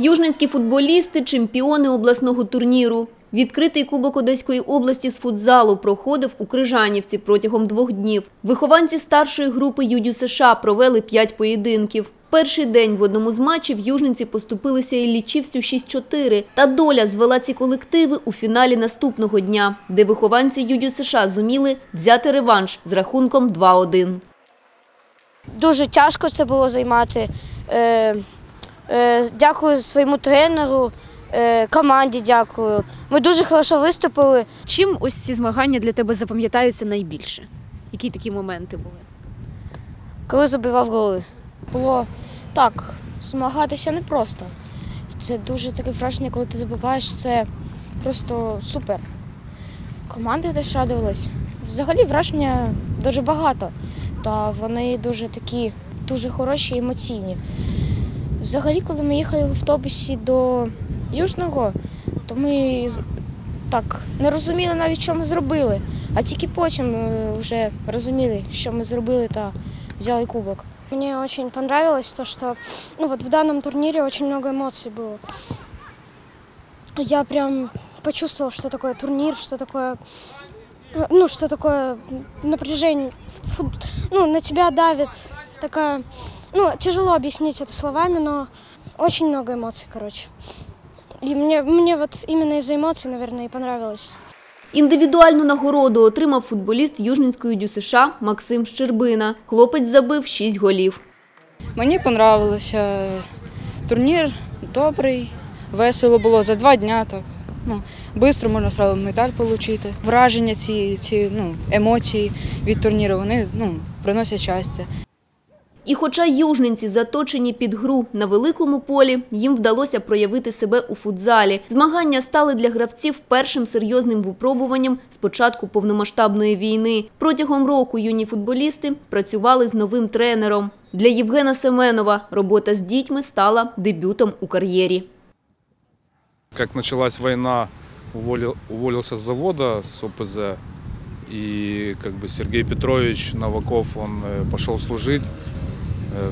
Южненські футболісти – чемпіони обласного турніру. Відкритий кубок Одеської області з футзалу проходив у Крижанівці протягом двох днів. Вихованці старшої групи Юдю США провели п'ять поєдинків. Перший день в одному з матчів южненці поступилися Іллічівцю 6-4. Та доля звела ці колективи у фіналі наступного дня, де вихованці Юдю США зуміли взяти реванш з рахунком 2-1. Дуже тяжко це було займати. Е, дякую своєму тренеру, е, команді дякую. Ми дуже хорошо виступили. Чим ось ці змагання для тебе запам'ятаються найбільше? Які такі моменти були? коли забивав голи. було так, змагатися непросто. Це дуже таке враження, коли ти забуваєш, це просто супер. Команди теж радувались. Взагалі враження дуже багато, та вони дуже такі, дуже хороші емоційні. Взагалі, коли ми їхали в автобусі до Южного, то ми з- так не розуміли навіть, що ми зробили. А тільки потім е, вже розуміли, що ми зробили та взяли кубок. Мне очень понравилось то, что ну, вот в данном турнире очень много эмоций было. Я прям почувствовала, что такое турнир, что такое, э, ну, что такое напряжение. Ф- фут- Ну, на тебя давит такая, ну, тяжело объяснить это словами, но очень много эмоций, короче. И мне, мне вот именно из-за эмоций, наверное, и понравилось. Індивідуальну нагороду отримав футболіст Южненської Дю США Максим Щербина. Хлопець забив 6 голів. Мені понравилося. Турнір добрий, весело було за два дня. Так. Ну, Бистро можна сразу медаль отримати. Враження ці, ці ну, емоції від турніру вони ну, приносять щастя. І хоча южненці заточені під гру на великому полі, їм вдалося проявити себе у футзалі. Змагання стали для гравців першим серйозним випробуванням з початку повномасштабної війни. Протягом року юні футболісти працювали з новим тренером. Для Євгена Семенова робота з дітьми стала дебютом у кар'єрі. Как началась война, уволил, уволился с завода, с ОПЗ. И как бы Сергей Петрович Новаков, он э, пошел служить э,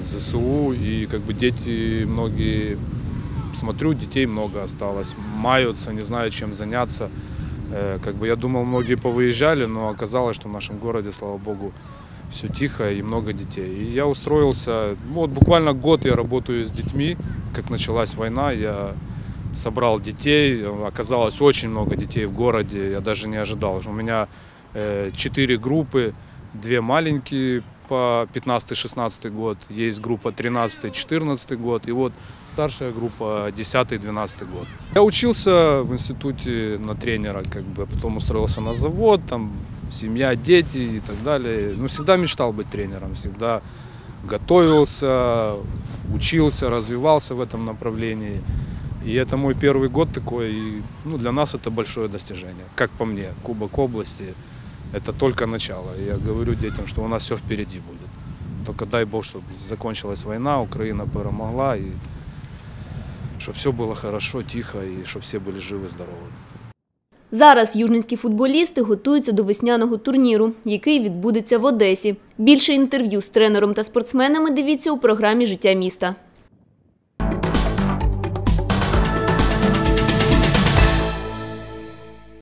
В ЗСУ. И как бы дети многие, смотрю, детей много осталось. Маются, не знаю, чем заняться. Э, Как бы я думал, многие повыезжали, но оказалось, что в нашем городе, слава богу, все тихо и много детей. И я устроился, вот буквально год я работаю с детьми, как началась война, я собрал детей, оказалось очень много детей в городе, я даже не ожидал. У меня э, четыре группы, две маленькие по 15-16 год, есть группа 13-14 год, и вот старшая группа 10-12 год. Я учился в институте на тренера, как бы, потом устроился на завод, там семья, дети и так далее. Ну, всегда мечтал быть тренером, всегда готовился, учился, развивался в этом направлении. И это мой первый год такой, и ну, для нас это большое достижение. Как по мне, Кубок области – это только начало. Я говорю детям, что у нас все впереди будет. Только дай Бог, чтобы закончилась война, Украина перемогла, и чтобы все было хорошо, тихо, и чтобы все были живы, здоровы. Зараз южненські футболісти готуються до весняного турніру, який відбудеться в Одесі. Більше інтерв'ю з тренером та спортсменами дивіться у програмі Життя міста.